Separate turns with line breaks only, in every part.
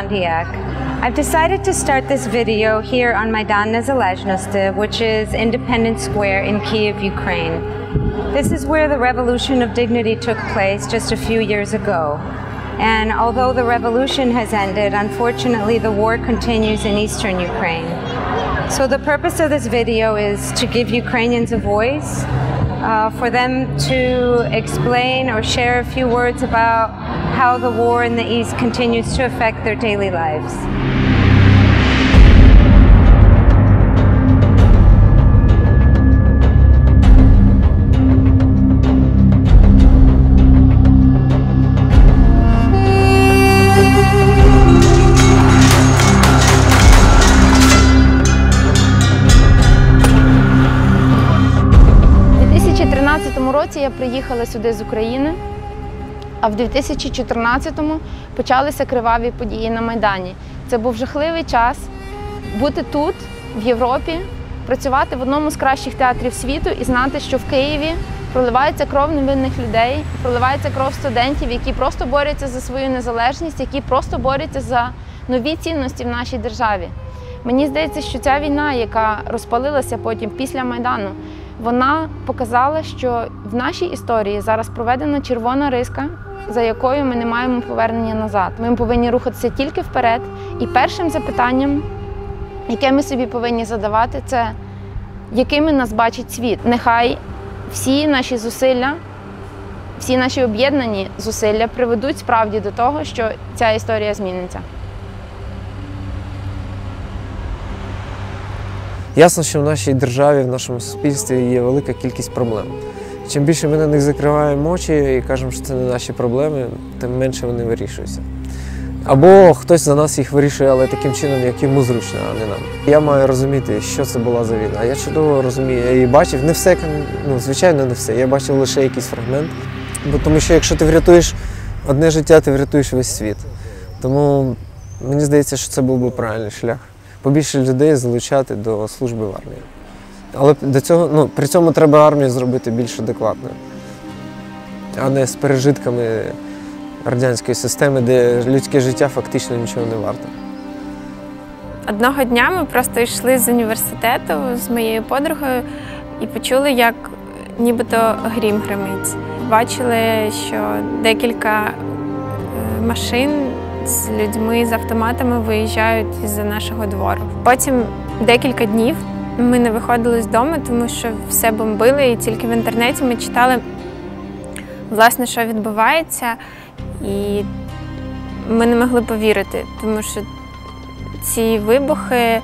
Rondiak. I've decided to start this video here on Maidan Nezalezhnosti, which is Independence Square in Kiev, Ukraine. This is where the Revolution of Dignity took place just a few years ago. And although the revolution has ended, unfortunately the war continues in eastern Ukraine. So the purpose of this video is to give Ukrainians a voice, uh, for them to explain or share a few words about how the war in the East continues to affect their daily lives.
У році я приїхала сюди з України, а в 2014-му почалися криваві події на Майдані. Це був жахливий час бути тут, в Європі, працювати в одному з кращих театрів світу і знати, що в Києві проливається кров невинних людей, проливається кров студентів, які просто борються за свою незалежність, які просто борються за нові цінності в нашій державі. Мені здається, що ця війна, яка розпалилася потім після Майдану, вона показала, що в нашій історії зараз проведена червона риска, за якою ми не маємо повернення назад. Ми повинні рухатися тільки вперед. І першим запитанням, яке ми собі повинні задавати, це якими нас бачить світ. Нехай всі наші зусилля, всі наші об'єднані зусилля приведуть справді до того, що ця історія зміниться.
Ясно, що в нашій державі, в нашому суспільстві є велика кількість проблем. Чим більше ми на них закриваємо очі і кажемо, що це не наші проблеми, тим менше вони вирішуються. Або хтось за нас їх вирішує, але таким чином, як йому зручно, а не нам. Я маю розуміти, що це була за війна. Я чудово розумію, я її бачив. Не все, ну, звичайно, не все. Я бачив лише якийсь фрагмент. Бо тому що якщо ти врятуєш одне життя, ти врятуєш весь світ. Тому мені здається, що це був би правильний шлях. Побільше людей залучати до служби в армії. Але до цього, ну, при цьому треба армію зробити більш адекватною, а не з пережитками радянської системи, де людське життя фактично нічого не варте.
Одного дня ми просто йшли з університету з моєю подругою і почули, як нібито грім гримить. Бачили, що декілька е, машин з людьми з автоматами виїжджають з нашого двору. Потім декілька днів ми не виходили з дому, тому що все бомбили, і тільки в інтернеті ми читали, власне, що відбувається, і ми не могли повірити, тому що ці вибухи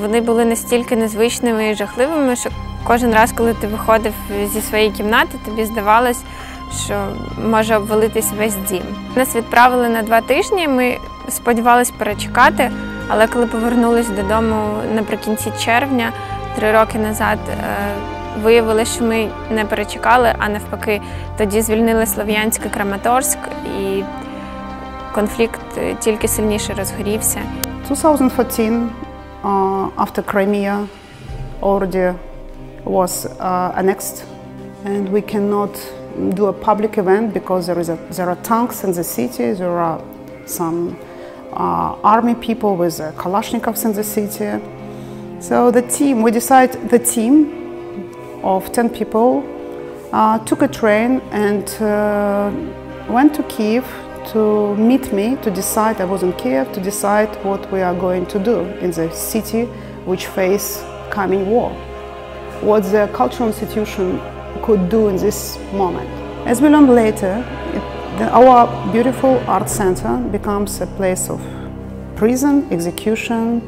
вони були настільки незвичними і жахливими, що кожен раз, коли ти виходив зі своєї кімнати, тобі здавалось, що може обвалитись весь дім. Нас відправили на два тижні. Ми сподівалися перечекати, але коли повернулись додому наприкінці червня, три роки назад, виявилося, що ми не перечекали, а навпаки, тоді звільнили Слов'янськ і Краматорськ, і конфлікт тільки сильніше розгорівся.
2014, uh, after Crimea already was uh, annexed, and we cannot do a public event because there is a, there are tanks in the city. There are some army people with uh, Kalashnikovs in the city. So the team, we decided the team of 10 people uh, took a train and uh, went to Kiev to meet me to decide, I was in Kiev, to decide what we are going to do in the city which face coming war. What the cultural institution could do in this moment. As we learned later, it, our beautiful art center becomes a place of prison, execution,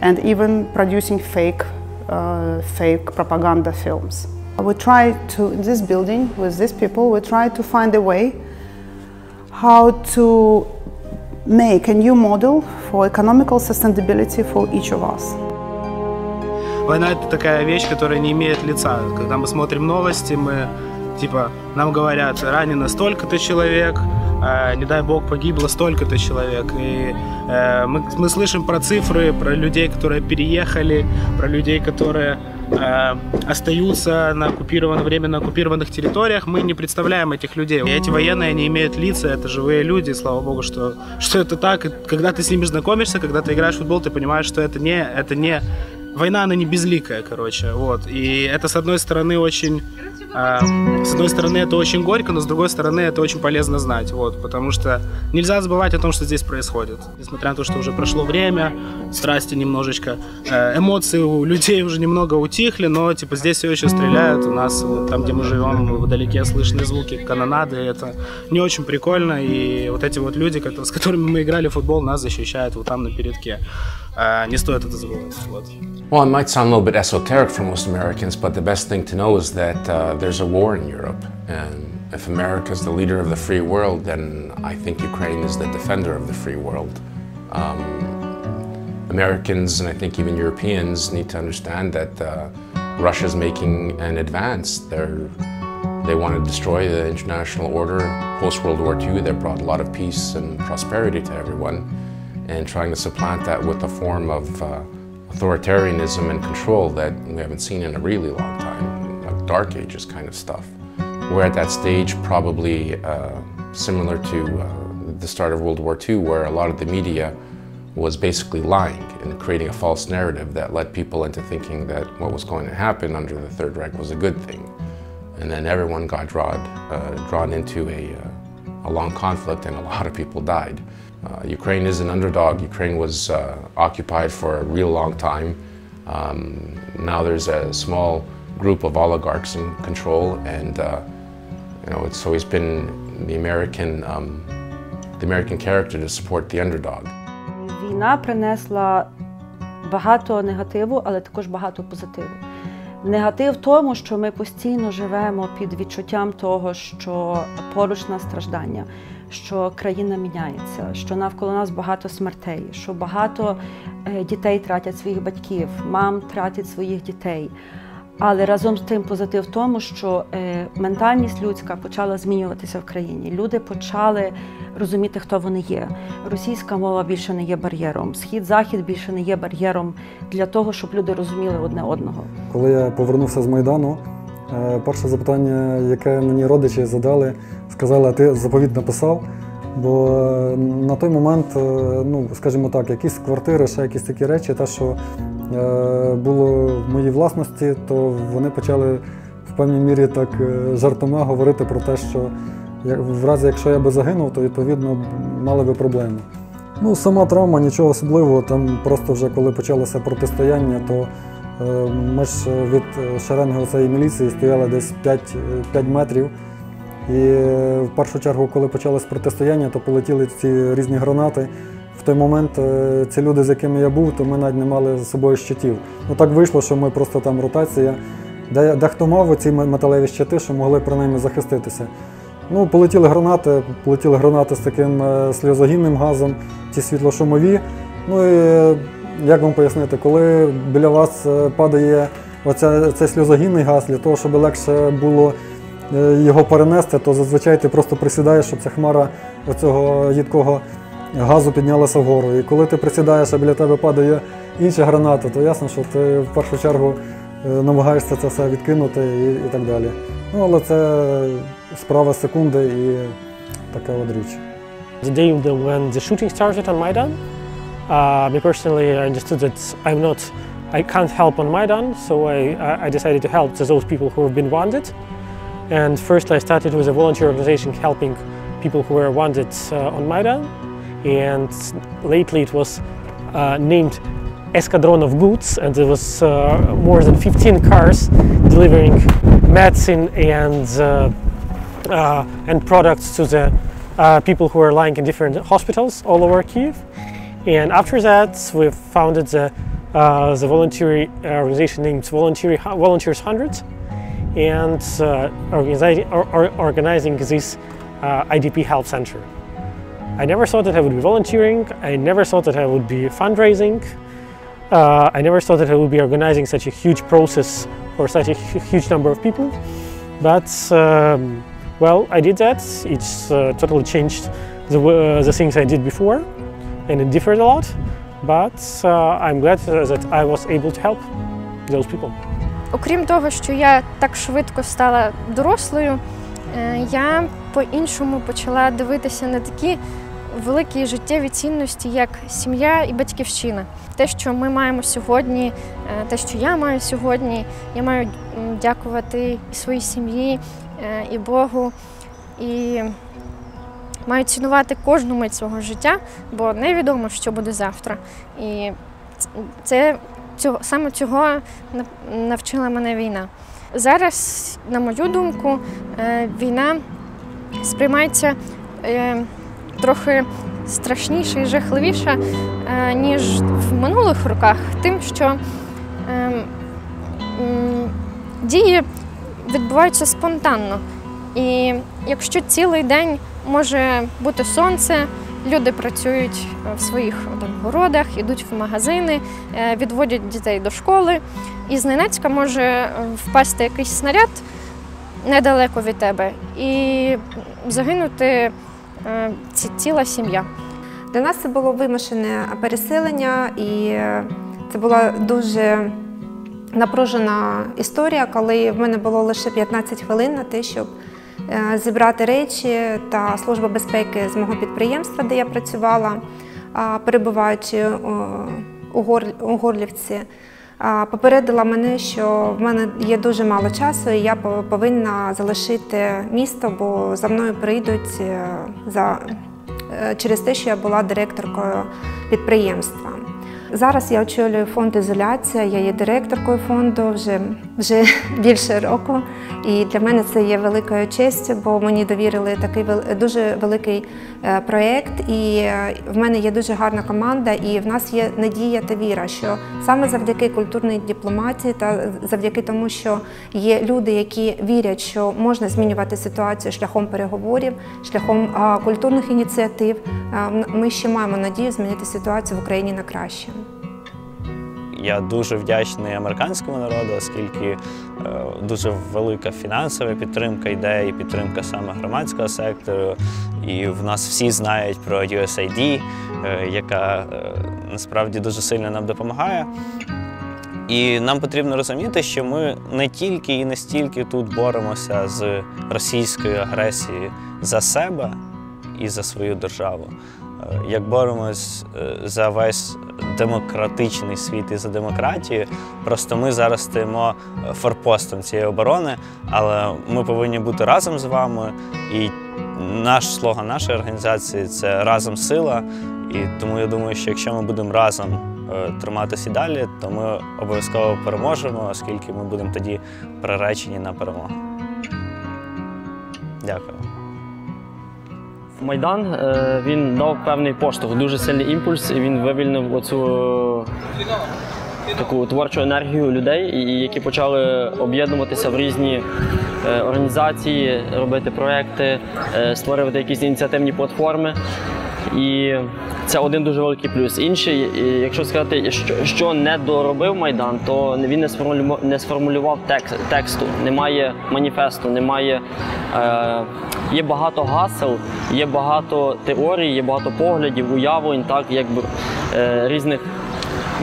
and even producing fake, uh, fake propaganda films. We try to, in this building, with these people, we try to find a way how to make a new model for economical sustainability for each of us.
Война это такая вещь, которая не имеет лица. Когда мы смотрим новости, мы типа нам говорят, ранено столько-то человек, э, не дай бог погибло столько-то человек. И э, мы, мы слышим про цифры, про людей, которые переехали, про людей, которые э, остаются на оккупированных, временно оккупированных территориях, мы не представляем этих людей. И эти военные, они имеют лица, это живые люди, слава богу, что, что это так. И когда ты с ними знакомишься, когда ты играешь в футбол, ты понимаешь, что это не, это не война, она не безликая, короче, вот. И это, с одной стороны, очень с одной стороны, это очень горько, но с другой стороны, это очень полезно знать, вот, потому что нельзя забывать о том, что здесь происходит. Несмотря на то, что уже прошло время, страсти немножечко, э, эмоции у людей уже немного утихли, но, типа, здесь все еще стреляют. У нас, вот, там, где мы живем, вдалеке слышны звуки канонады, это не очень прикольно, и вот эти вот люди, с которыми мы играли в футбол, нас защищают вот там на передке. Не стоит это забывать, вот.
Well, it might sound a little bit esoteric for most Americans, but the best thing to know is that uh, there's a war in Europe. And if America is the leader of the free world, then I think Ukraine is the defender of the free world. Um, Americans, and I think even Europeans, need to understand that uh, Russia's making an advance. They're, they want to destroy the international order. Post World War II, they brought a lot of peace and prosperity to everyone. And trying to supplant that with a form of uh, authoritarianism and control that we haven't seen in a really long time, like Dark Ages kind of stuff. We're at that stage probably uh, similar to uh, the start of World War II, where a lot of the media was basically lying and creating a false narrative that led people into thinking that what was going to happen under the Third Reich was a good thing. And then everyone got drawn, uh, drawn into a, uh, a long conflict and a lot of people died. Uh, Ukraine is an underdog. Ukraine was uh, occupied for a real long time. Um, now there's a small group of oligarchs in control, and uh, you know it's always been the American, um, the American character to support the underdog.
Війна принесла багато негативу, але також багато позитиву. Негатив в тому, що ми постійно живемо під відчуттям того, що поруч нас страждання що країна міняється, що навколо нас багато смертей, що багато дітей тратять своїх батьків, мам тратять своїх дітей. Але разом з тим позитив в тому, що е, ментальність людська почала змінюватися в країні. Люди почали розуміти, хто вони є. Російська мова більше не є бар'єром. Схід-захід більше не є бар'єром для того, щоб люди розуміли одне одного.
Коли я повернувся з Майдану, е, перше запитання, яке мені родичі задали, сказали, а ти заповіт написав. Бо е, на той момент, е, ну скажімо так, якісь квартири, ще якісь такі речі, те, що е, було в моїй власності, то вони почали в певній мірі так жартома говорити про те, що в разі, якщо я би загинув, то відповідно мали би проблеми. Ну, сама травма, нічого особливого. Там просто вже коли почалося протистояння, то ми ж від шеренги цієї міліції стояли десь 5, 5 метрів. І в першу чергу, коли почалось протистояння, то полетіли ці різні гранати. В той момент е, ці люди, з якими я був, то ми навіть не мали з собою щитів. Ну так вийшло, що ми просто там ротація. Де, Дехто мав ці металеві щити, що могли принаймні захиститися. Ну, Полетіли гранати, полетіли гранати з таким е, сльозогінним газом, ці світлошумові. Ну і як вам пояснити, коли біля вас е, падає оця, цей сльозогінний газ, для того, щоб легше було. Е, його перенести, то зазвичай ти просто присідаєш, щоб ця хмара оцього їдкого газу піднялася вгору. І коли ти присідаєш, а біля тебе падає інша граната, то ясно, що ти в першу чергу е, намагаєшся це все відкинути і, і так далі. Ну, Але це справа секунди і така от річ.
The day when the shooting started on Maidan, uh, me personally I understood that I'm not, I can't help on Maidan, so I, I decided to help to those people who have been wounded. And first I started with a volunteer organization helping people who were wounded uh, on Maidan. And lately it was uh, named Escadron of Goods and there was uh, more than 15 cars delivering medicine and, uh, uh, and products to the people who were lying in different hospitals all over Kiev. And after that we founded the, the voluntary organization named Volunteers 100 and uh, organizing, or, or organizing this uh, IDP Help Center. I never thought that I would be volunteering, I never thought that I would be fundraising, uh, I never thought that I would be organizing such a huge process for such a huge number of people, but um, well, I did that. It's uh, totally changed the, uh, the things I did before and it differed a lot, but uh, I'm glad that I was able to help those people.
окрім того, що я так швидко стала дорослою, е, я по-іншому почала дивитися на такі великі життєві цінності, як сім'я і батьківщина. Те, що ми маємо сьогодні, е, те, що я маю сьогодні, я маю дякувати і своїй сім'ї, е, і Богу. І маю цінувати кожну мить свого життя, бо невідомо, що буде завтра. І це цього саме цього навчила мене війна. Зараз, на мою думку, е, війна сприймається е, трохи страшніше і жахливіше, е, ніж в минулих роках, тим, що ем, дії відбуваються спонтанно. І якщо цілий день може бути сонце, люди працюють в своїх городах, йдуть в магазини, е, відводять дітей до школи, і зненацька може е, впасти якийсь снаряд недалеко від тебе і загинути е, ці- ціла сім'я.
Для нас це було вимушене переселення, і е, це була дуже напружена історія, коли в мене було лише 15 хвилин на те, щоб е, зібрати речі та служба безпеки з мого підприємства, де я працювала, перебуваючи е, у Горлівці. Попередила мене, що в мене є дуже мало часу, і я повинна залишити місто, бо за мною прийдуть е, за е, через те, що я була директоркою підприємства. Зараз я очолюю фонд ізоляція, я є директоркою фонду вже, вже більше року. І для мене це є великою честю, бо мені довірили такий дуже великий е, проєкт. І е, в мене є дуже гарна команда, і в нас є надія та віра, що саме завдяки культурній дипломатії та завдяки тому, що є люди, які вірять, що можна змінювати ситуацію шляхом переговорів, шляхом культурних ініціатив, ми ще маємо надію змінити ситуацію в Україні на краще.
Я дуже вдячний американському народу, оскільки е, дуже велика фінансова підтримка йде і підтримка саме громадського сектору. І в нас всі знають про USAID, е, яка е, насправді дуже сильно нам допомагає. І нам потрібно розуміти, що ми не тільки і не стільки тут боремося з російською агресією за себе і за свою державу, як боремось е, за весь демократичний світ і за демократію. Просто ми зараз стоїмо е, форпостом цієї оборони, але ми повинні бути разом з вами. І наш слоган нашої організації це разом сила. І тому я думаю, що якщо ми будемо разом е, триматися далі, то ми обов'язково переможемо, оскільки ми будемо тоді приречені на перемогу. Дякую.
Майдан е, він дав певний поштовх, дуже сильний імпульс, і він вивільнив оцю е, таку творчу енергію людей, які почали об'єднуватися в різні е, організації, робити проекти, створювати якісь ініціативні платформи. І це один дуже великий плюс. Інший, якщо сказати, що, що не доробив Майдан, то він не сформулював, не сформулював текст, тексту, немає маніфесту, немає. Е, є багато гасел, є багато теорій, є багато поглядів, уявлень, так, якби е, різних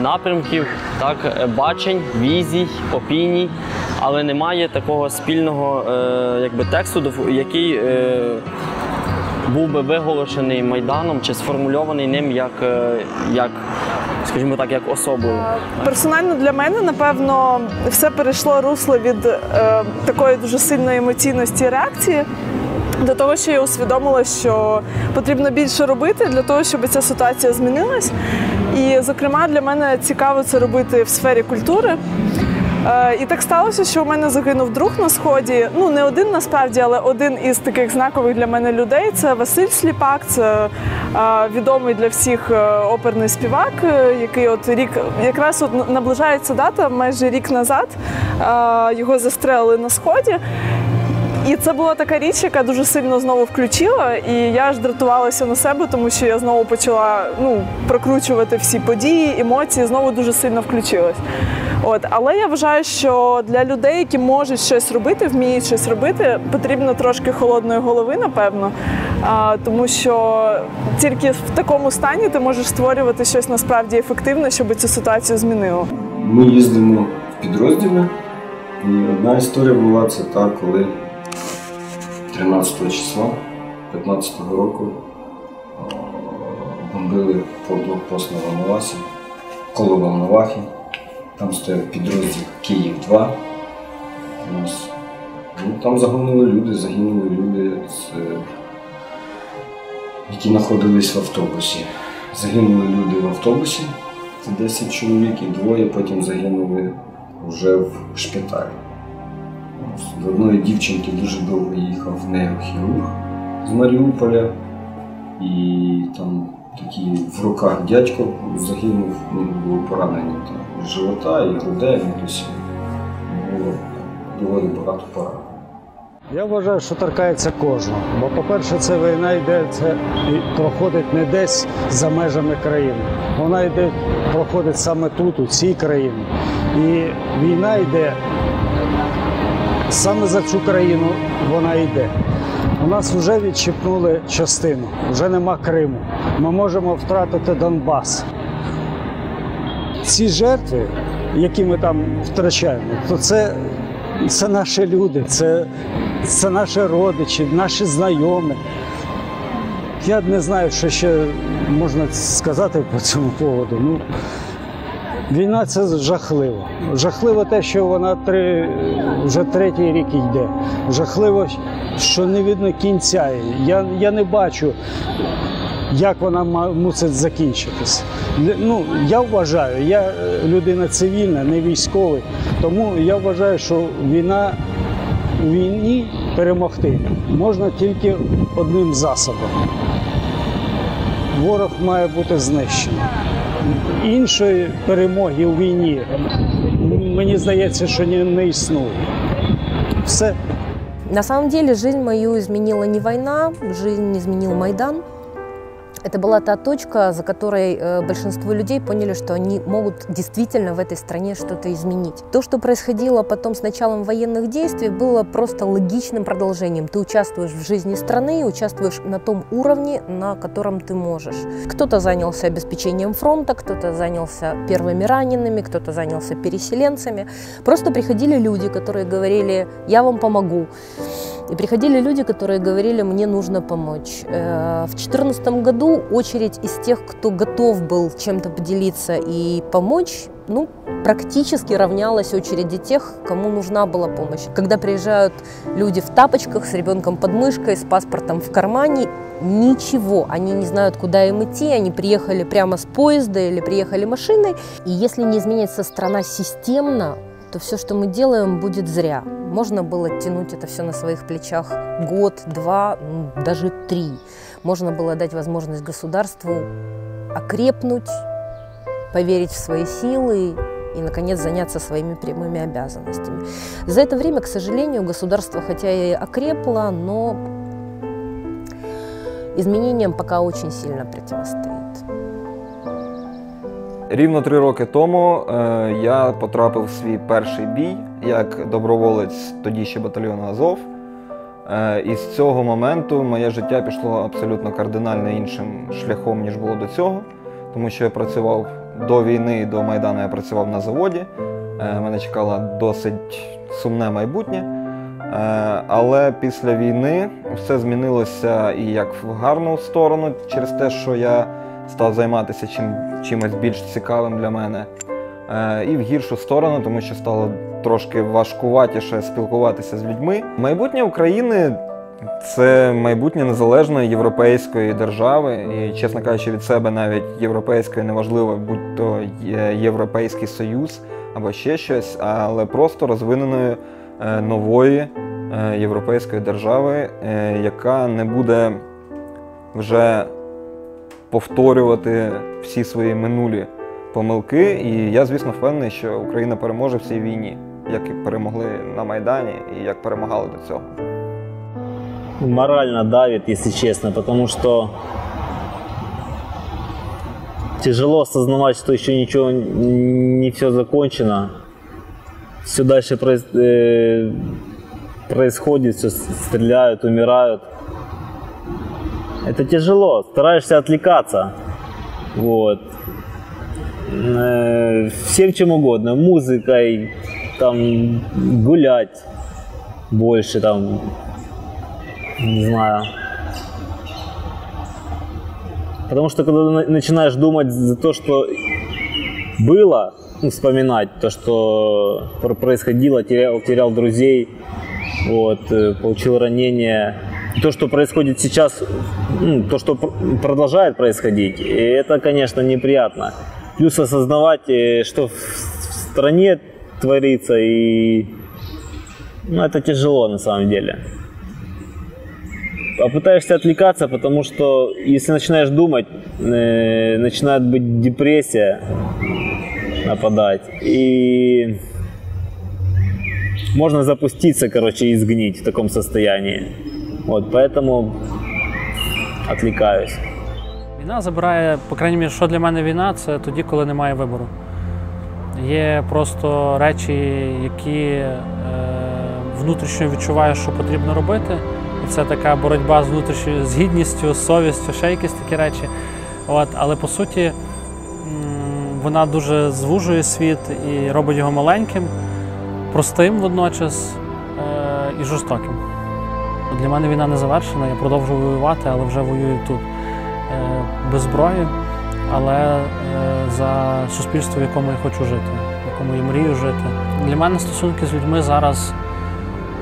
напрямків, так, бачень, візій, опіній, але немає такого спільного е, якби, тексту, який. Е, був би виголошений майданом чи сформульований ним як, е, як скажімо так, як особою.
Персонально для мене, напевно, все перейшло русло від е, такої дуже сильної емоційності реакції. До того, що я усвідомила, що потрібно більше робити для того, щоб ця ситуація змінилась. І, зокрема, для мене цікаво це робити в сфері культури. Е, І так сталося, що у мене загинув друг на сході. Ну не один насправді, але один із таких знакових для мене людей. Це Василь Сліпак, це е, відомий для всіх е, оперний співак, який от рік якраз от наближається дата, майже рік назад його застрелили на сході. І це була така річ, яка дуже сильно знову включила, і я аж дратувалася на себе, тому що я знову почала ну, прокручувати всі події, емоції, знову дуже сильно включилась. От, але я вважаю, що для людей, які можуть щось робити, вміють щось робити, потрібно трошки холодної голови, напевно. А, тому що тільки в такому стані ти можеш створювати щось насправді ефективне, щоб цю ситуацію змінило.
Ми їздимо в підрозділи І одна історія була це та, коли 13 числа 15-го року бомбили по блокпост на Волновасі, коло Волновахи. Там стояв підрозділ Київ-2. Ось. Ну, там загинули люди, загинули люди, з, е, які знаходились в автобусі. Загинули люди в автобусі, це 10 чоловік, і двоє потім загинули вже в шпиталі. До одної дівчинки дуже довго їхав нейрохірург з Маріуполя, і там такий в руках дядько загинув, було поранення там, живота і грудей, ну, було доволі багато поранень.
Я вважаю, що торкається кожного. Бо, по-перше, це війна йде, це і проходить не десь за межами країни. Вона йде, проходить саме тут, у цій країні. І війна йде саме за цю країну вона йде. У нас вже відчіпнули частину, вже нема Криму. Ми можемо втратити Донбас. Ці жертви, які ми там втрачаємо, то це, це наші люди, це, це наші родичі, наші знайомі. Я не знаю, що ще можна сказати по цьому поводу. Ну, війна це жахливо. Жахливо те, що вона три, вже третій рік йде. Жахливо, що не видно кінця. Я, я не бачу, як вона мусить закінчитись. Ну, я вважаю, я е, людина цивільна, не військовий, тому я вважаю, що війна у війні перемогти можна тільки одним засобом. Ворог має бути знищений. Іншої перемоги у війні, мені здається, що не, не існує. Все.
На самом деле жизнь мою изменила не война, жизнь изменил Майдан. Это была та точка, за которой э, большинство людей поняли, что они могут действительно в этой стране что-то изменить. То, что происходило потом с началом военных действий, было просто логичным продолжением. Ты участвуешь в жизни страны, участвуешь на том уровне, на котором ты можешь. Кто-то занялся обеспечением фронта, кто-то занялся первыми ранеными, кто-то занялся переселенцами. Просто приходили люди, которые говорили, я вам помогу. И приходили люди, которые говорили, мне нужно помочь. Э, В 2014 году очередь из тех, кто готов был чем-то поделиться и помочь, ну, практически равнялась очереди тех, кому нужна была помощь. Когда приезжают люди в тапочках с ребенком под мышкой, с паспортом в кармане, ничего, они не знают, куда им идти, они приехали прямо с поезда или приехали машиной. И если не изменится страна системно, то все, что мы делаем, будет зря. Можно было тянуть это все на своих плечах год, два, даже три. Можно было дать возможность государству окрепнуть, поверить в свои силы и, наконец, заняться своими прямыми обязанностями. За это время, к сожалению, государство, хотя и окрепло, но изменениям пока очень сильно противостоит.
Рівно три роки тому е, я потрапив в свій перший бій як доброволець тоді ще батальйону Азов. Е, і з цього моменту моє життя пішло абсолютно кардинально іншим шляхом, ніж було до цього. Тому що я працював до війни, до Майдану я працював на заводі. Е, мене чекало досить сумне майбутнє. Але після війни все змінилося і як в гарну сторону, через те, що я став займатися чим, чимось більш цікавим для мене, Е, і в гіршу сторону, тому що стало трошки важкуватіше спілкуватися з людьми. Майбутнє України це майбутнє незалежної європейської держави, і, чесно кажучи, від себе навіть європейської неважливо, будь то Європейський Союз або ще щось, але просто розвиненої е, нової е, європейської держави, е, яка не буде вже повторювати всі свої минулі помилки. І я, звісно, впевнений, що Україна переможе в цій війні, як і перемогли на Майдані, і як перемагали до цього.
морально давит, если честно, потому что тяжело осознавать, что еще ничего не все закончено. Все дальше э, происходит, все стреляют, умирают. Это тяжело, стараешься отвлекаться. Вот. Э, Всем чем угодно, музыкой, там гулять больше, там, не знаю. Потому что когда на- начинаешь думать за то, что было, ну, вспоминать то, что пр- происходило, терял, терял друзей, вот, э, получил ранение. То, что происходит сейчас, ну, то, что пр- продолжает происходить, это, конечно, неприятно. Плюс осознавать, э, что в стране творится, и ну, это тяжело на самом деле. А пытаешься отвлекаться, потому что если начинаешь думать, э, начинает быть депрессия нападать. И можно запуститься, короче, и сгнить в таком состоянии. Вот, поэтому отвлекаюсь.
Війна забирає, по крайній мірі, що для мене війна, це тоді, коли немає вибору. Є просто речі, які е, внутрішньо відчуваєш, що потрібно робити. І це така боротьба з внутрішньою з гідністю, з совістю, ще якісь такі речі. От, але по суті вона дуже звужує світ і робить його маленьким, простим водночас е, і жорстоким. Для мене війна не завершена, я продовжую воювати, але вже воюю тут. Е, без зброї, але е, за суспільство, в якому я хочу жити, в якому я мрію жити. Для мене стосунки з людьми зараз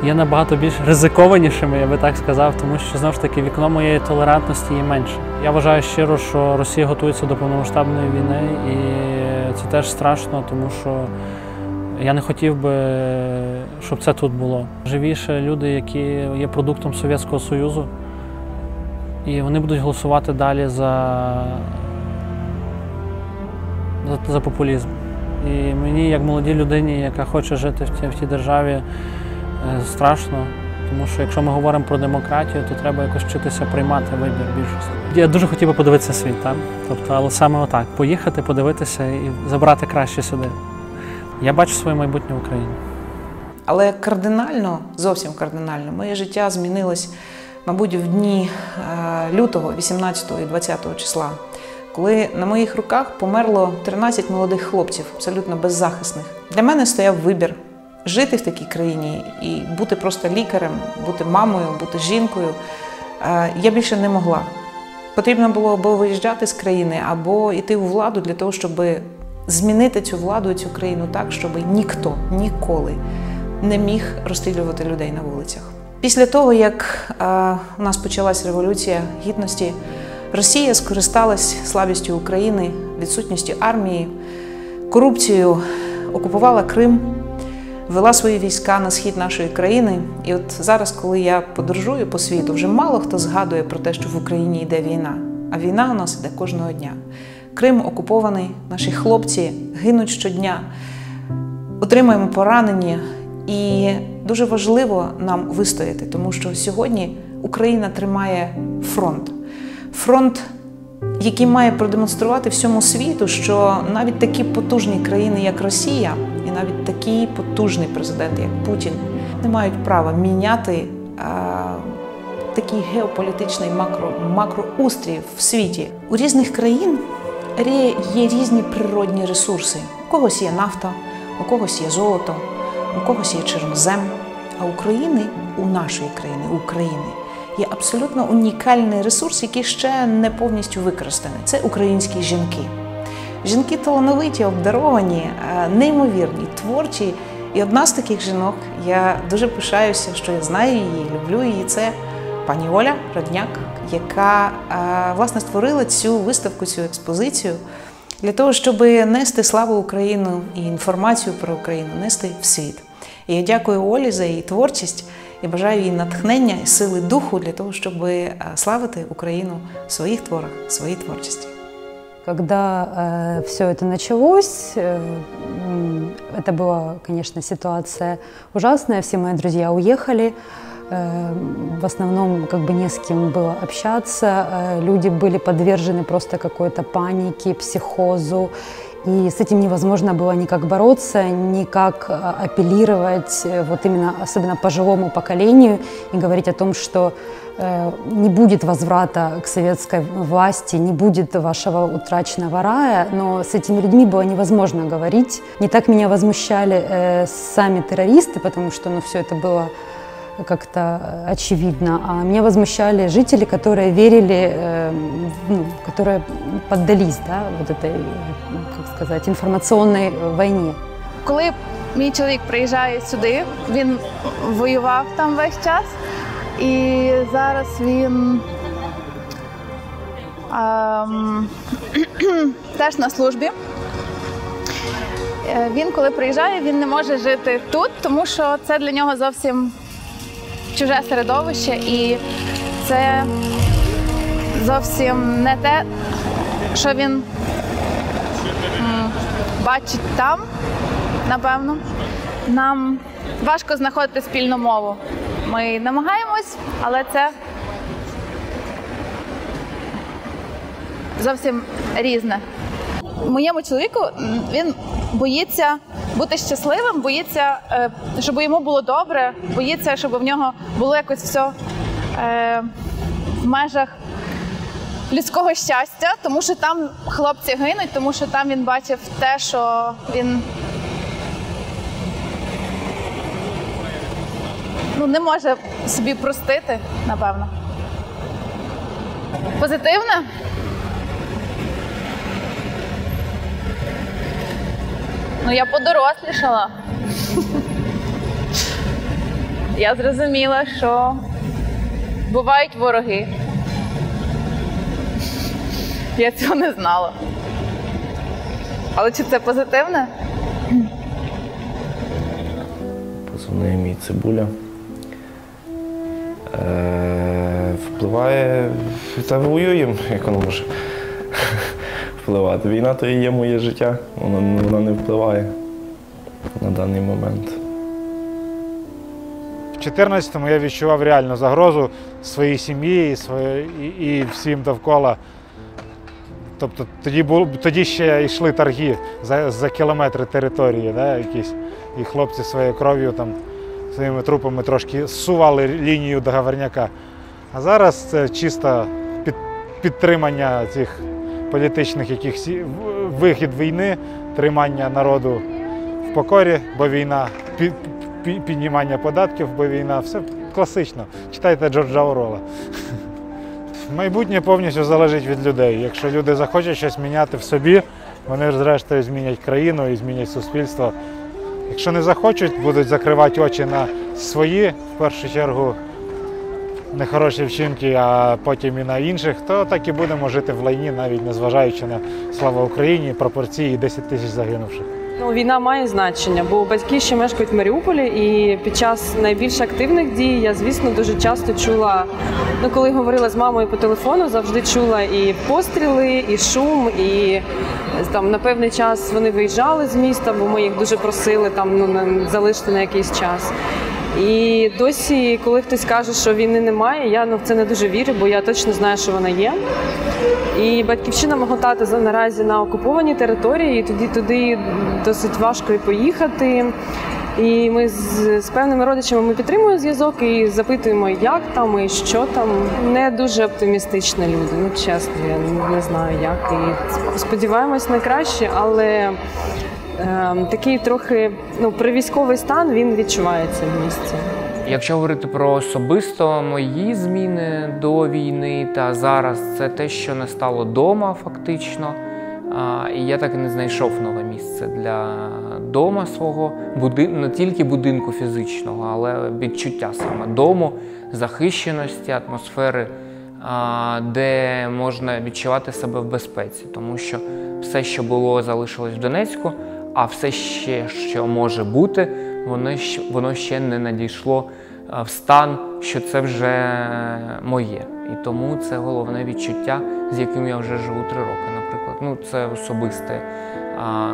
є набагато більш ризикованішими, я би так сказав, тому що знову ж таки вікно моєї толерантності є менше. Я вважаю щиро, що Росія готується до повномасштабної війни, і це теж страшно, тому що я не хотів би, щоб це тут було. Живіше люди, які є продуктом Совєтського Союзу, і вони будуть голосувати далі за, за, за популізм. І мені, як молодій людині, яка хоче жити в тій, в тій державі, е, страшно. Тому що якщо ми говоримо про демократію, то треба якось вчитися приймати вибір більшості. Я дуже хотів би подивитися світ, так? Тобто, але саме отак поїхати, подивитися і забрати краще сюди. Я бачу своє майбутнє в Україні.
Але кардинально, зовсім кардинально, моє життя змінилось, мабуть, в дні е, лютого, 18 і 20 числа, коли на моїх руках померло 13 молодих хлопців, абсолютно беззахисних. Для мене стояв вибір жити в такій країні і бути просто лікарем, бути мамою, бути жінкою. Е, Я більше не могла. Потрібно було або виїжджати з країни, або йти у владу для того, щоб змінити цю владу, цю країну так, щоб ніхто ніколи не міг розстрілювати людей на вулицях. Після того, як е, у нас почалась революція гідності, Росія скористалась слабістю України, відсутністю армії, корупцією, окупувала Крим, вела свої війська на схід нашої країни. І от зараз, коли я подорожую по світу, вже мало хто згадує про те, що в Україні йде війна. А війна у нас йде кожного дня. Крим окупований, наші хлопці гинуть щодня, отримуємо поранення. І дуже важливо нам вистояти, тому що сьогодні Україна тримає фронт. Фронт, який має продемонструвати всьому світу, що навіть такі потужні країни, як Росія, і навіть такий потужний президент, як Путін, не мають права міняти а, такий геополітичний макро, макроустрій в світі. У різних країн є різні природні ресурси. У когось є нафта, у когось є золото у когось є чорнозем. А України, у нашої країни, України, є абсолютно унікальний ресурс, який ще не повністю використаний. Це українські жінки. Жінки талановиті, обдаровані, неймовірні, творчі. І одна з таких жінок, я дуже пишаюся, що я знаю її, люблю її. Це пані Оля Родняк, яка власне створила цю виставку, цю експозицію для того, щоб нести славу Україну і інформацію про Україну нести в світ. І я дякую Олі за її творчість і бажаю їй натхнення і сили духу для того, щоб славити Україну в своїх творах, в своїй творчості.
Когда э, все это началось, э, это была, конечно, ситуация ужасная. Все мои друзья уехали. Э, в основном как бы не с кем было общаться. Э, люди были подвержены просто какой-то панике, психозу. И с этим невозможно было никак бороться, никак а, апеллировать э, вот именно особенно пожилому поколению и говорить о том, что э, не будет возврата к советской власти, не будет вашего утраченного рая, но с этими людьми было невозможно говорить. Не так меня возмущали э, сами террористы, потому что ну, все это было как-то очевидно. А меня возмущали жители, которые верили, э, ну, которые поддались да, вот этой, как сказать, информационной войне.
Коли мій чоловік приїжджає сюди, він воював там весь час, і зараз він ем, теж на службі. Е, Він, коли приїжджає, він не може жити тут, тому що це для нього зовсім чуже середовище, і це зовсім не те, що він бачить там, напевно. Нам важко знаходити спільну мову. Ми намагаємось, але це зовсім різне. Моєму чоловіку він боїться бути щасливим, боїться, е, щоб йому було добре, боїться, щоб в нього було якось все е, в межах людського щастя, тому що там хлопці гинуть, тому що там він бачив те, що він ну, не може собі простити, напевно. Позитивне? Ну, я подорослішала. Я зрозуміла, що бувають вороги. Я цього не знала. Але чи це позитивне?
позивний мій цибуля. Е, впливає та воюємо, як воно може впливати. Війна то і є моє життя, вона, вона не впливає на даний момент.
В 14-му я відчував реальну загрозу своїй сім'ї і, і, всім довкола. Тобто тоді, бу- тоді ще йшли торги за, за кілометри території, да, якісь, і хлопці своєю кров'ю своїми трупами трошки зсували лінію договорняка. А зараз це чисто під, підтримання цих політичних якихось вихід війни, тримання народу в покорі, бо війна, пі- пі- піднімання податків, бо війна, все класично. Читайте Джорджа Орола. Майбутнє повністю залежить від людей. Якщо люди захочуть щось міняти в собі, вони зрештою змінять країну і змінять суспільство. Якщо не захочуть, будуть закривати очі на свої, в першу чергу, нехороші вчинки, а потім і на інших, то так і будемо жити в лайні, навіть незважаючи на слава Україні, пропорції 10 тисяч загинувших.
Ну, війна має значення, бо батьки ще мешкають в Маріуполі, і під час найбільш активних дій я, звісно, дуже часто чула. Ну, коли говорила з мамою по телефону, завжди чула і постріли, і шум, і там на певний час вони виїжджали з міста, бо ми їх дуже просили там ну залишити на якийсь час. І досі, коли хтось каже, що війни немає, я ну в це не дуже вірю, бо я точно знаю, що вона є. І батьківщина мого тата наразі на окупованій території, і тоді туди досить важко і поїхати. І ми з, з певними родичами ми підтримуємо зв'язок і запитуємо, як там і що там. Не дуже оптимістичні люди. Ну чесно, я не- знаю як. І сподіваємось на краще, але такий трохи ну, привійськовий стан він відчувається в місті.
Якщо говорити про особисто мої зміни до війни та зараз, це те, що не стало дома, фактично. А, І я так і не знайшов нове місце для дома свого, буди... не тільки будинку фізичного, але відчуття саме дому, захищеності, атмосфери, а, де можна відчувати себе в безпеці, тому що все, що було, залишилось в Донецьку, а все ще, що може бути, воно, воно ще не надійшло в стан, що це вже моє. І тому це головне відчуття, з яким я вже живу три роки, наприклад. Ну, це особисте,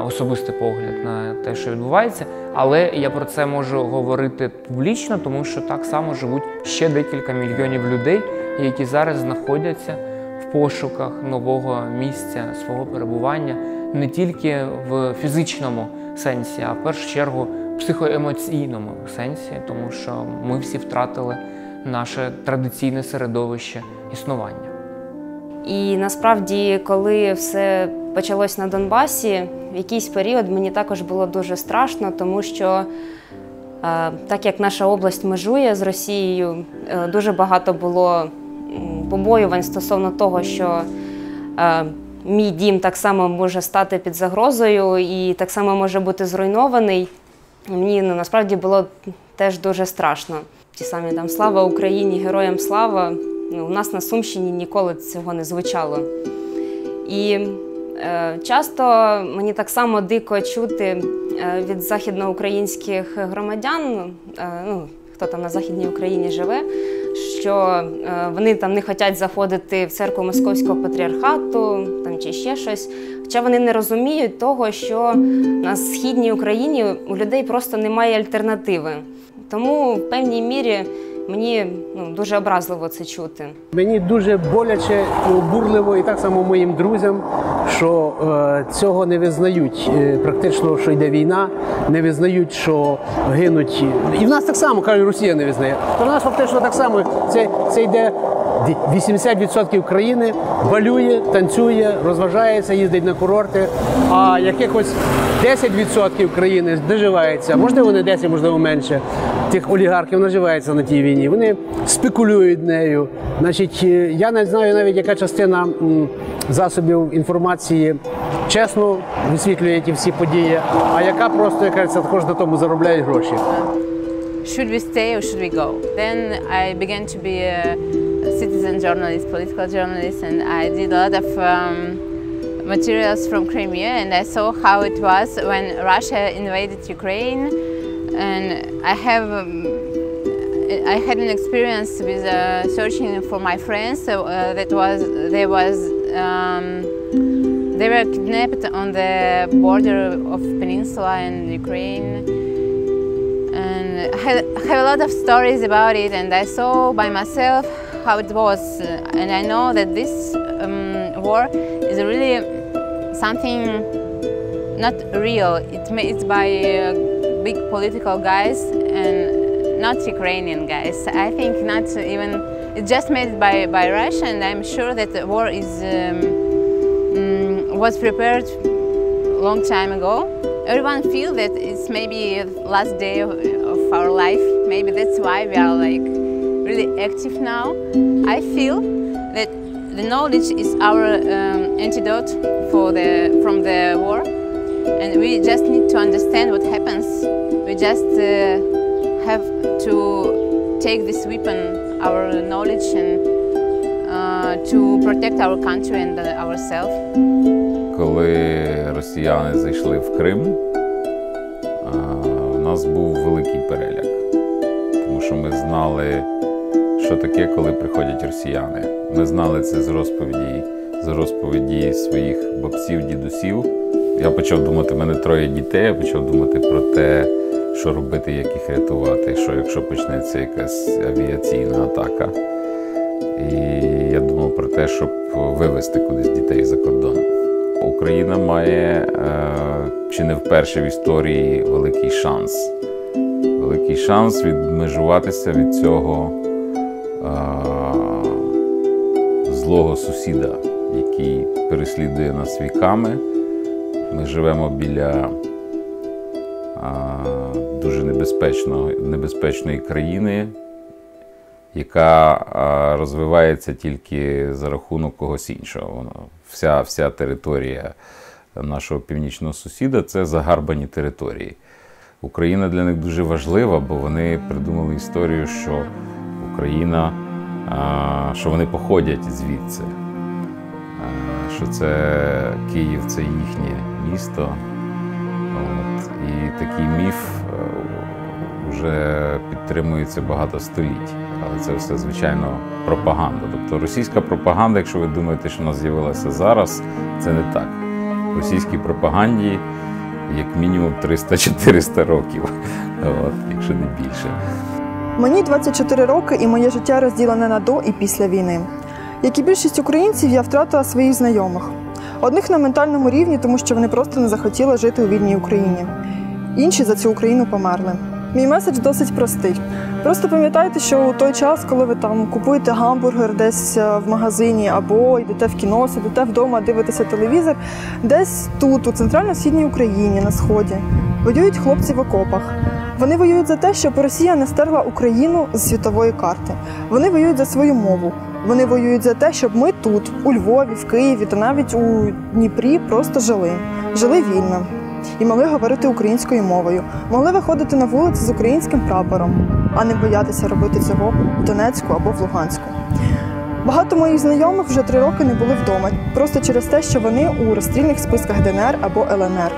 особистий погляд на те, що відбувається. Але я про це можу говорити публічно, тому що так само живуть ще декілька мільйонів людей, які зараз знаходяться пошуках нового місця свого перебування не тільки в фізичному сенсі, а в першу чергу в психоемоційному сенсі, тому що ми всі втратили наше традиційне середовище існування.
І насправді, коли все почалось на Донбасі, в якийсь період мені також було дуже страшно, тому що е, так як наша область межує з Росією, е, дуже багато було побоювань стосовно того, що е, мій дім так само може стати під загрозою і так само може бути зруйнований. Мені ну, насправді було теж дуже страшно. Ті самі там слава Україні, героям слава. Ну, у нас на Сумщині ніколи цього не звучало. І е, часто мені так само дико чути е, від західноукраїнських громадян, е, ну, хто там на Західній Україні живе, що е, вони там не хочуть заходити в церкву Московського патріархату там, чи ще щось. Хоча вони не розуміють того, що на східній Україні у людей просто немає альтернативи. Тому в певній мірі мені ну, дуже образливо це чути.
Мені дуже боляче і обурливо, і так само моїм друзям, що е, цього не визнають. Е, практично, що йде війна, не визнають, що гинуть. І в нас так само кажуть, Росія не визнає. То в нас фактично так само це, це йде 80% країни валює, танцює, розважається, їздить на курорти. А якихось 10% країни доживається, можливо, не 10, можливо, менше. Тих олігархів наживається на тій війні. Вони спекулюють нею. Значить, е, я не знаю навіть, яка частина засобів інформації чесно висвітлює ті всі події, а яка просто яка також на тому заробляють гроші.
should we stay or should we go? Then I began to be a citizen journalist, political journalist, and I did a lot of um, materials from Crimea, and I saw how it was when Russia invaded Ukraine, and I have. Um, I had an experience with uh, searching for my friends. So uh, that was there was um, they were kidnapped on the border of Peninsula and Ukraine and I had, have a lot of stories about it and I saw by myself how it was and I know that this um, war is really something not real. It's by uh, big political guys and not Ukrainian guys. I think not even, it's just made by, by Russia and I'm sure that the war is, um, mm, was prepared long time ago. Everyone feel that it's maybe last day of, of our life. Maybe that's why we are like really active now. I feel that the knowledge is our um, antidote for the, from the war. And we just need to understand what happens. We just uh, have to take this weapon, our knowledge, and uh, to protect our country and uh, ourselves.
Коли росіяни зайшли в Крим, у нас був великий переляк, тому що ми знали, що таке, коли приходять росіяни. Ми знали це з розповіді, з розповіді своїх бабців, дідусів. Я почав думати, в мене троє дітей, я почав думати про те, що робити, як їх рятувати, що якщо почнеться якась авіаційна атака. І я думав про те, щоб вивезти кудись дітей за кордон. Україна має е, чи не вперше в історії великий шанс. Великий шанс відмежуватися від цього е, злого сусіда, який переслідує нас віками. Ми живемо біля е, дуже небезпечного, небезпечної країни, яка а, розвивається тільки за рахунок когось іншого. Вся, вся територія нашого північного сусіда це загарбані території. Україна для них дуже важлива, бо вони придумали історію, що Україна, а, що вони походять звідси, а, що це Київ це їхнє місто. От. І такий міф вже підтримується багато століть. Але це все, звичайно, пропаганда. Тобто російська пропаганда, якщо ви думаєте, що вона з'явилася зараз, це не так. Російській пропаганді як мінімум 300-400 років, от, якщо не більше.
Мені 24 роки і моє життя розділене на до і після війни. Як і більшість українців, я втратила своїх знайомих. Одних на ментальному рівні, тому що вони просто не захотіли жити у вільній Україні. Інші за цю Україну померли. Мій меседж досить простий. Просто пам'ятайте, що у той час, коли ви там купуєте гамбургер десь е, в магазині або йдете в кіно, сидите вдома, дивитеся телевізор, десь тут, у центрально-східній Україні, на сході, воюють хлопці в окопах. Вони воюють за те, щоб Росія не стерла Україну з світової карти. Вони воюють за свою мову. Вони воюють за те, щоб ми тут, у Львові, в Києві та навіть у Дніпрі просто жили, жили вільно і могли говорити українською мовою, могли виходити на вулиці з українським прапором, а не боятися робити цього в Донецьку або в Луганську. Багато моїх знайомих вже три роки не були вдома, просто через те, що вони у розстрільних списках ДНР або ЛНР.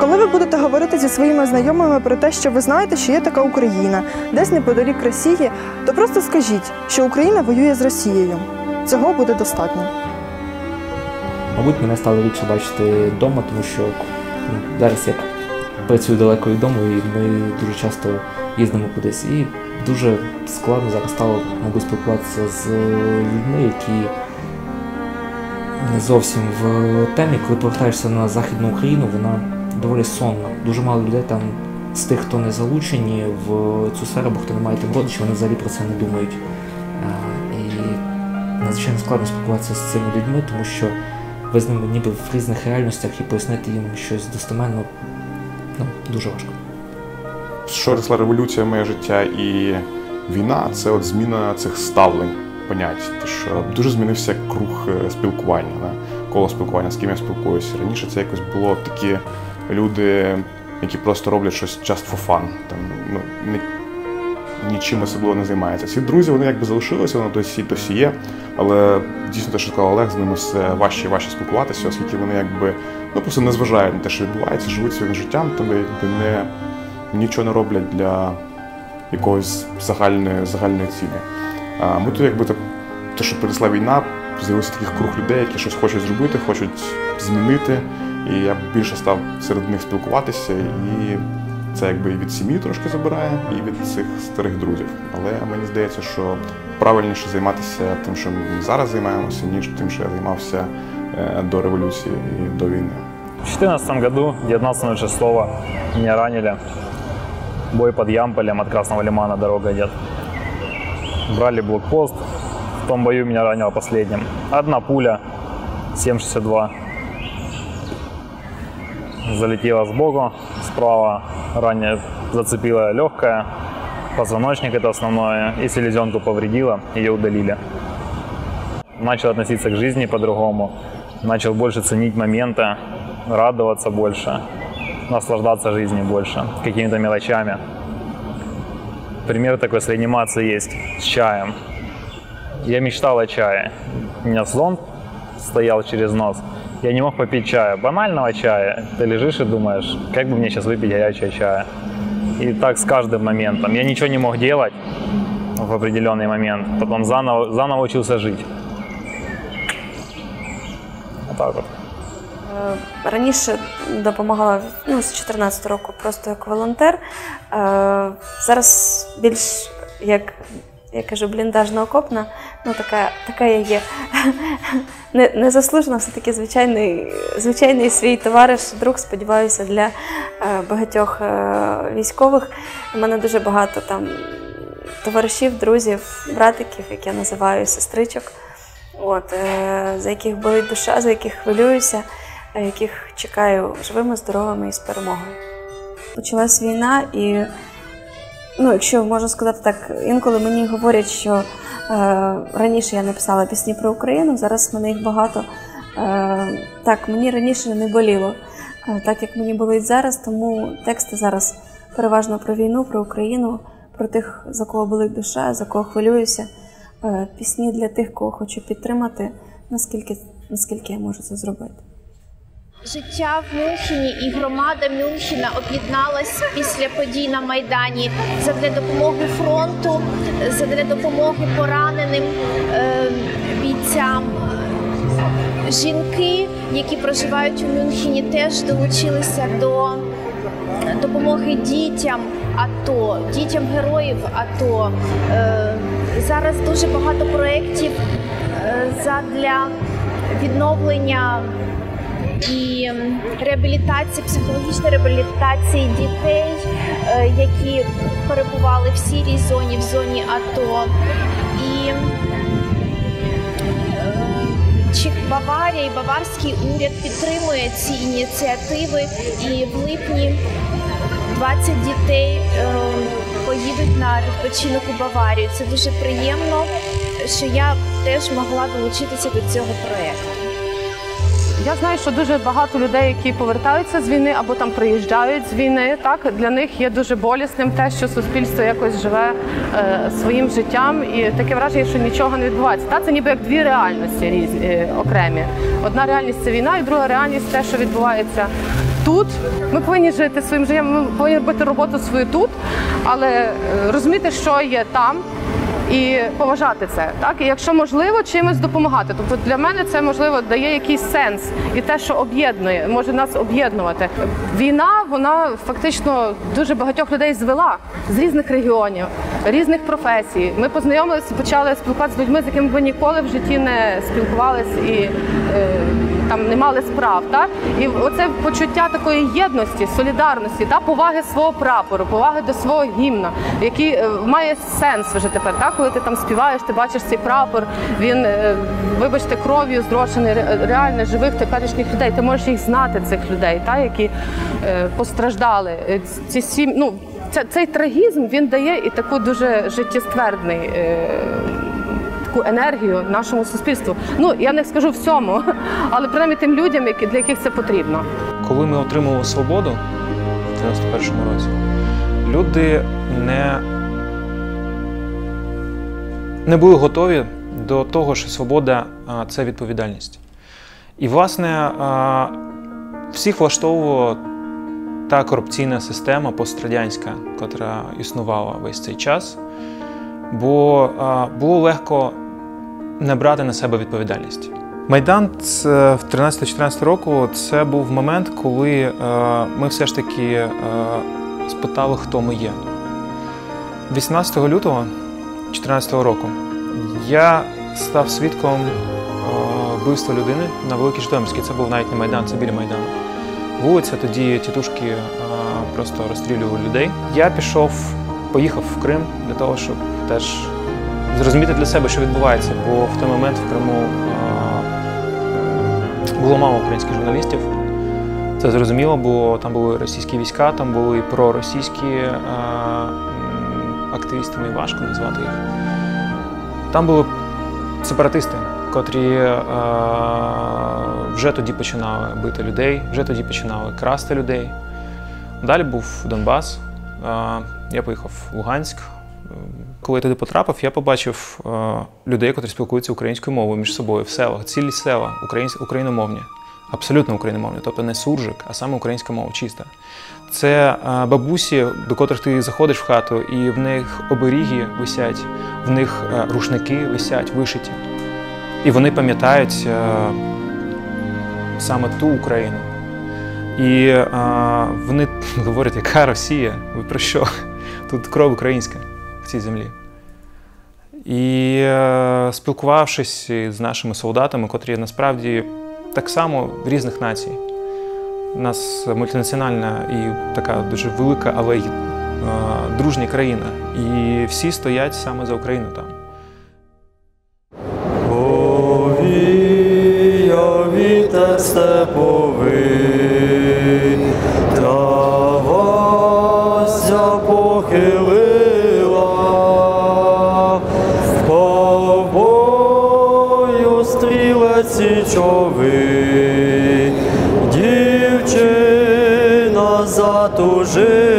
Коли ви будете говорити зі своїми знайомими про те, що ви знаєте, що є така Україна, десь неподалік Росії, то просто скажіть, що Україна воює з Росією. Цього буде достатньо.
Мабуть, мене стало рідше бачити вдома, тому що ну, зараз я працюю далеко від дому і ми дуже часто їздимо кудись. І дуже складно зараз стало, мабуть, спілкуватися з людьми, які не зовсім в темі. Коли повертаєшся на Західну Україну, вона доволі сонна. Дуже мало людей там з тих, хто не залучені в цю сферу, або хто не має там родичів, вони взагалі про це не думають. І надзвичайно складно спілкуватися з цими людьми, тому що ви з ними ніби в різних реальностях і пояснити їм щось достеменно ну, дуже важко.
Що росла революція моє життя і війна це от зміна цих ставлень, понять. Що дуже змінився круг е, спілкування, коло спілкування, з ким я спілкуюся. Раніше це якось було такі люди, які просто роблять щось just for fun. Там, ну, не, нічим особливо не займаються. Ці друзі вони якби залишилися, вони досі досі є. Але дійсно те, що сказав Олег, з ними все важче і важче спілкуватися, оскільки вони якби ну просто не зважають на те, що відбувається, живуть своїм життям, тобі якби не нічого не роблять для якоїсь загальної загальної цілі. А ми тут, якби те, те, що принесла війна, з'явився таких круг людей, які щось хочуть зробити, хочуть змінити. І я більше став серед них спілкуватися, і це якби і від сім'ї трошки забирає, і від цих старих друзів. Але мені здається, що правильніше займатися тим, що ми зараз займаємося, ніж тим, що я займався е, до революції і до війни.
В 2014 году, 19.06, меня ранили. Бой под Ямполем от Красного Лимана, дорога идет. Брали блокпост. В том бою меня ранило последним. Одна пуля, 7,62. Залетела сбоку, справа ранее зацепила легкая, позвоночник это основное, и селезенку повредила, ее удалили. Начал относиться к жизни по-другому, начал больше ценить моменты, радоваться больше, наслаждаться жизнью больше, какими-то мелочами. Пример такой с реанимацией есть, с чаем. Я мечтал о чае. У меня зонт стоял через нос. Я не мог попить чая, банального чая. Ты лежишь и думаешь, как бы мне сейчас выпить горячего чая. И так с каждым моментом. Я ничего не мог делать в определенный момент. Потом заново, заново учился жить. Вот так вот.
Е, Раніше допомагала ну, з 14 року просто як волонтер. Зараз більш як я кажу, бліндажна окопна, ну така, така я є. Не, незаслужено, все-таки звичайний, звичайний свій товариш, друг, сподіваюся, для е, багатьох е, військових. У мене дуже багато там товаришів, друзів, братиків, як я називаю, сестричок, от, е, за яких болить душа, за яких хвилююся, яких чекаю живими, здоровими і з перемогою. Почалась війна, і ну, якщо можна сказати так, інколи мені говорять, що е, раніше я не писала пісні про Україну, зараз в мене їх багато. Е, так, мені раніше не боліло, е, так як мені болить зараз, тому тексти зараз переважно про війну, про Україну, про тих, за кого болить душа, за кого хвилююся. Е, пісні для тих, кого хочу підтримати, наскільки, наскільки я можу це зробити.
Життя в Мюнхені і громада Мюнхена об'єдналась після подій на Майдані задля допомоги фронту, задля допомоги пораненим е, бійцям. Жінки, які проживають у Мюнхені, теж долучилися до допомоги дітям АТО, дітям героїв АТО. Е, зараз дуже багато проєктів. е, задля відновлення і реабілітації, психологічної реабілітації дітей, е, які перебували в сірій зоні, в зоні АТО. І е, Баварія і баварський уряд підтримує ці ініціативи, і в липні 20 дітей е, поїдуть на відпочинок у Баварію. Це дуже приємно, що я теж могла долучитися до цього проєкту.
Я знаю, що дуже багато людей, які повертаються з війни або там приїжджають з війни, так для них є дуже болісним те, що суспільство якось живе е, своїм життям, і таке враження, що нічого не відбувається. Та це ніби як дві реальності різні е, окремі. Одна реальність це війна, і друга реальність те, що відбувається тут. Ми повинні жити своїм життям, ми повинні робити роботу свою тут, але е, розуміти, що є там і поважати це. Так і якщо можливо, чимось допомагати. Тобто для мене це можливо дає якийсь сенс і те, що об'єднує, може нас об'єднувати. Війна вона фактично дуже багатьох людей звела з різних регіонів, різних професій. Ми познайомилися, почали спілкуватися з людьми, з якими ми ніколи в житті не спілкувалися і е, там не мали справ. Так? І оце почуття такої єдності, солідарності та поваги свого прапору, поваги до свого гімна, який е, має сенс вже тепер. Так? Коли ти там співаєш, ти бачиш цей прапор, він, е, вибачте, кров'ю зрошений реально живих теперішніх людей. Ти можеш їх знати, цих людей, та? які е, постраждали. Ці сім... ну, цей трагізм він дає і таку дуже життєствердний. Таку енергію нашому суспільству. Ну я не скажу всьому, але принаймні тим людям, які для яких це потрібно.
Коли ми отримали свободу в 91-му році, люди не, не були готові до того, що свобода це відповідальність. І, власне, всіх влаштовувала та корупційна система пострадянська, яка існувала весь цей час, бо було легко не брати на себе відповідальність. Майдан це в 13-14 року це був момент, коли е, ми все ж таки е, спитали, хто ми є. 18 лютого 2014 року я став свідком е, вбивства людини на Великій Житомирській. Це був навіть не Майдан, це біля Майдану. Вулиця, тоді тітушки просто розстрілювали людей. Я пішов, поїхав в Крим для того, щоб теж зрозуміти для себе, що відбувається, бо в той момент в Криму було мало українських журналістів. Це зрозуміло, бо там були російські війська, там були проросійські м, активісти, важко назвати їх. Там були сепаратисти, котрі вже тоді починали бити людей, вже тоді починали красти людей. Далі був Донбас. Я поїхав в Луганськ. Коли я туди потрапив, я побачив е, людей, котрі спілкуються українською мовою між собою в селах, цілі села україномовні, абсолютно україномовні, тобто не суржик, а саме українська мова чиста. Це е, бабусі, до котрих ти заходиш в хату, і в них оберіги висять, в них е, рушники висять, вишиті. І вони пам'ятають саме ту Україну. І вони говорять, яка Росія? Ви про що? Тут кров українська в цій землі. І е, спілкувавшись з нашими солдатами, котрі насправді так само різних націй. У нас мультинаціональна і така дуже велика, але й е, дружня країна. І всі стоять саме за Україну там.
Повія вітер степовий, стрілець ви, дівчина затужила,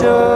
주.